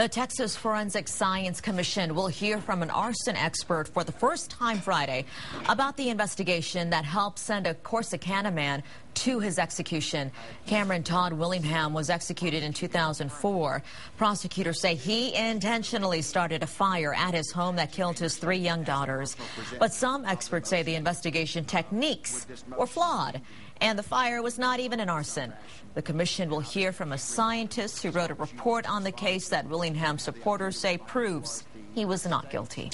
The Texas Forensic Science Commission will hear from an arson expert for the first time Friday about the investigation that helped send a Corsicana man to his execution. Cameron Todd Willingham was executed in 2004. Prosecutors say he intentionally started a fire at his home that killed his three young daughters. But some experts say the investigation techniques were flawed and the fire was not even an arson. The commission will hear from a scientist who wrote a report on the case that Willingham supporters say proves he was not guilty.